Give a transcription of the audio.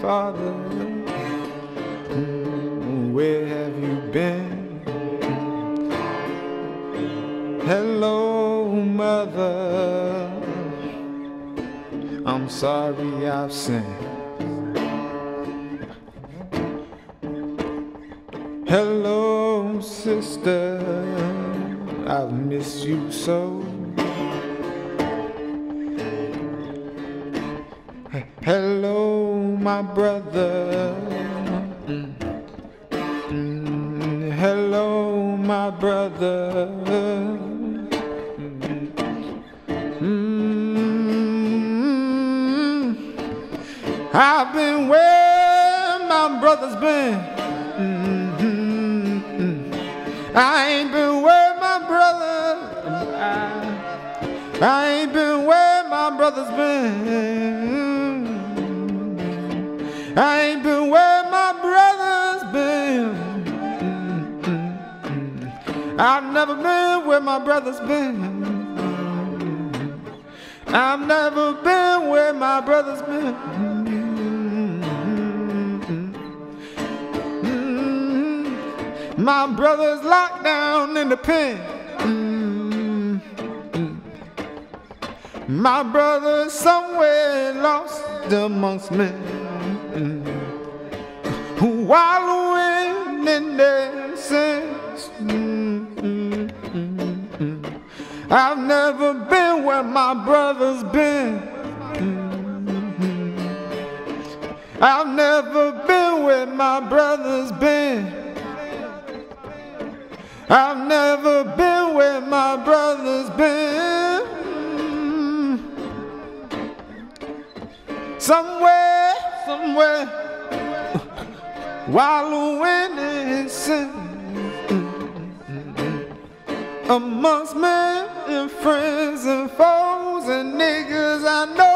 Father. Mm, where have you been? Hello, Mother. I'm sorry I've sinned. Hello, sister. I've missed you so. Hello, my brother. Hello, my brother. Mm, I've been where my brother's been. Mm, I ain't been where my brother. I ain't been where my brother's been. I've never been where my brother's been. I've never been where my brother's been. My brother's locked down in the pen. My brother's somewhere lost amongst men. Wallowing in their sins. I've never been where my brother's been. I've never been where my brother's been. I've never been where my brother's been. Somewhere, somewhere, wallowing in sin. Amongst men and friends and foes and niggas I know